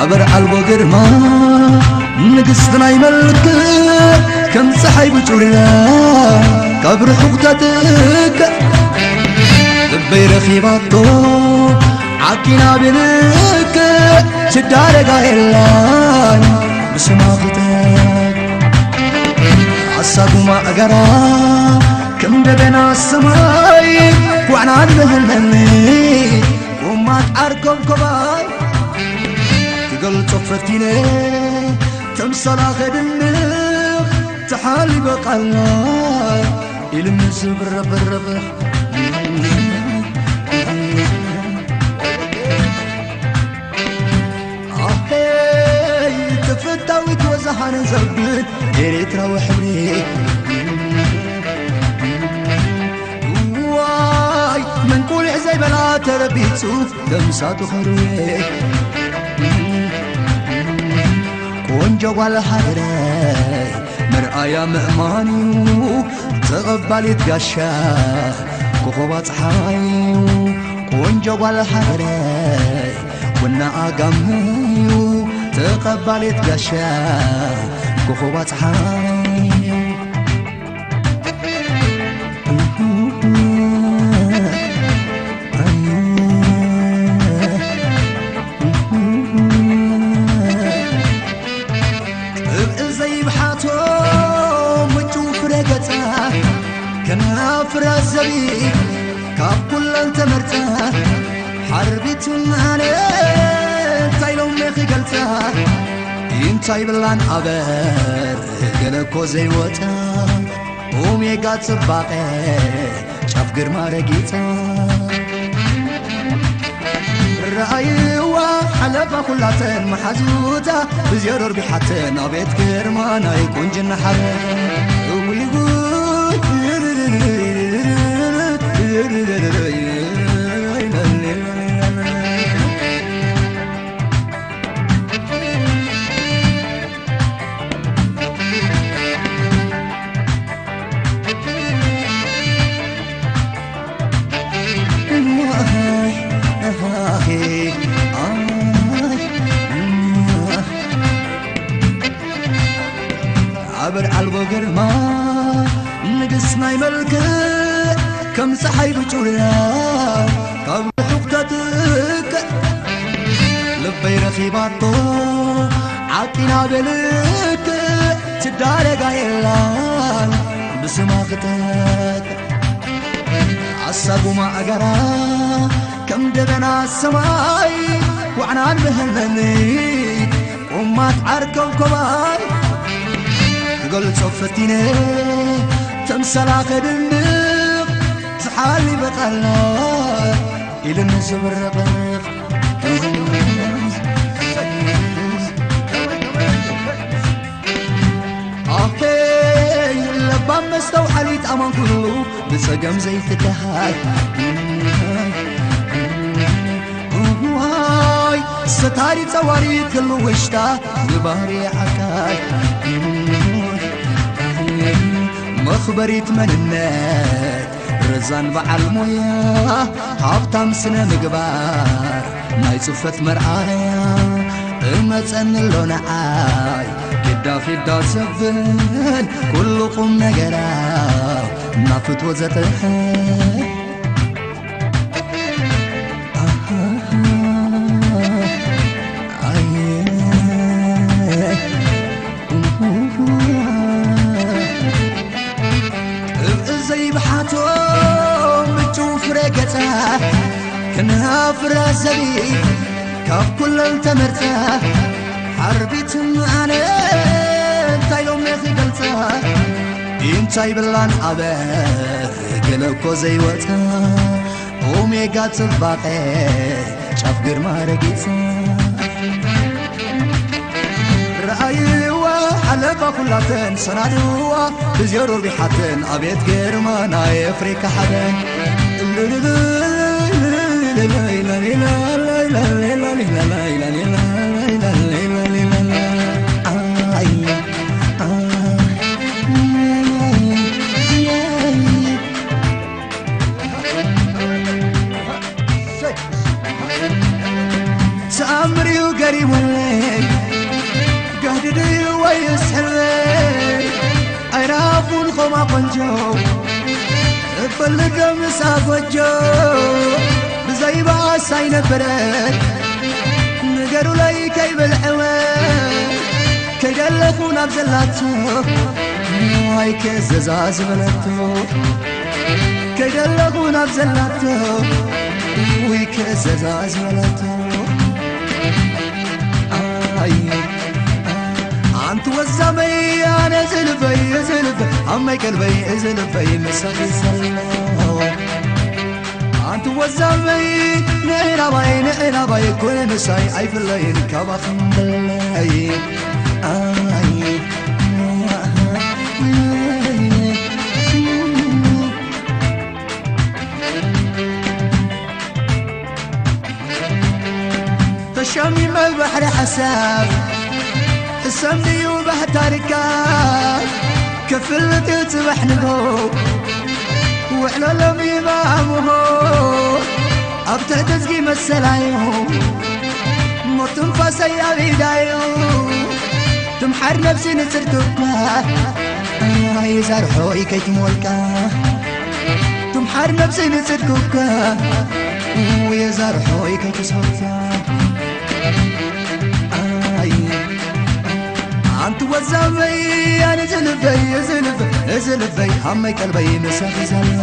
A ver algo de hermano. نقصنا يملك كم صحي بجورنا قبر حقتك لبي رخيباتو عكينا بنك شدارك إلان بسماقتك عصاقو ما أقرا كم دبنا السماي وعنا بهلمني وما تعركم كباي تقلت فتيني تمسنا خدمك تحالي بقلنا. يلمس برب الرب تفتاوي توزحان زبد إريترا وحبري واي من كل زي بلا تربيتو تمساتو خروي من جوا الحدري مرآيا مأماني تقبل يتقشى كوكبات حراي ونجوا الحدري ونا أقمي تقبل يتقشى كوكبات حراي ይብሓቶም ምጩው ፍረ ገጸ ከናፍረ ዘቢ ካብ ኲለን ተመርጸ ሓርቢቱን ኣነ እንታይ ኢሎም ኺገልጸ እንታይ ብላን ኣበር ገለ ኮ ዘይወጠ ኦሜጋ ጽባቐ ጫፍ ግርማ ረጊጸ حلفة كلاتن محزوتا بزيار ربيحاتن أبيت كرمانا يكون جنة حرم ويقول عبر عالبو قرما نقصنا يملك كم صحي بجورنا قبل حقتك لبي رخيباتو عاقنا بلك تدارك عيلان بسماقتك عصابو ما أقرأ. كم دبنا السماي وعنان بهلني وما تعركم كباي قلت صفتيني تمسلا خدمك تحالي بقلنا إلى النسب الرقيق. أوكي لبام مستوحليت أمان كله بسقم زي فتحات واي ستاري تواري كل وشتا ببهري حكاي مخبريت من النات رزان بعل ميا حبتم سنة مقبار. ما يصفت مرعايا إما تسن اللون عاي. كدا في الدا سفن كل قم نقرا. ما فتوى زتحي كنها فرازبي كاب كل التمرتا. حربيت معنا تايلو ميخي قلتا. انتاي بلان عبا قلوكو زي وتا اوميغا تباقي شاف قرما رقيتا رأيوا حلبة كلاتن هو بزيارو ربيحاتن أبيت قرما نايفريكا حدن. اللي تأمري وقريب الليل قهدني ويسهل الليل أيناف الخما قنجو بلقى مسافة جو ጎጆ ብዘይባስ ኣይነበረት ንገሩ ላይ ከይበልዕወ ከይደለኹ ናብ ዘላቶ ዋይ ከዘዛ ዝበለቶ ከይደለኹ ናብ ዘላቶ ውይ ከዘዛ ዝበለቶ አንቱ ወዛመይ አነ ዝልበይ ዝልበይ አመይ ቀልበይ انت وزامي توزع باي نهربي نهربي كل مساي في الليل كبخم بالليل آي تشامي ما البحر حساب السمي وبحر تركاب كفلت تبح نبوب وعلى لميمة عمهو أبتع تزقي مسلايو مرتم فاسي أبيدايو تمحر نفسي نسرتوكا يزار حوي كي تمولكا تمحر نفسي نسرتوكا ويزار حوي كي تسهوكا አንቱ ወዛመይ ኣነ ዝልበይ ዝልበይ ዝልበይ ሃመይ ቀልበይ ምሳኺ ዘሎ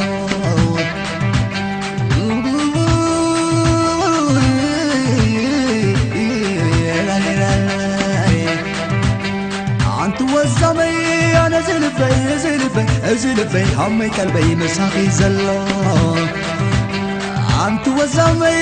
አንቱ ወዛመይ ኣነ ዝልበይ ዝልበይ ዝልበይ ሃመይ ቀልበይ ምሳኺ ዘሎ አንቱ ወዛመይ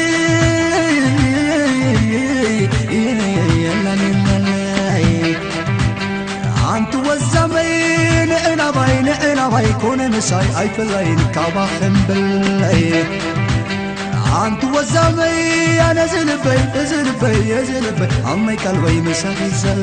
ንዕናባይ ንዕናባይ ኮነ ምሳይ ኣይፍለይን ካባ ክምብለይ አንቱ ወዛመይ ኣነ ዝልበይ ዝልበይ ዝልበይ ኣመይ ቀልበይ ምሳኺ ዘሎ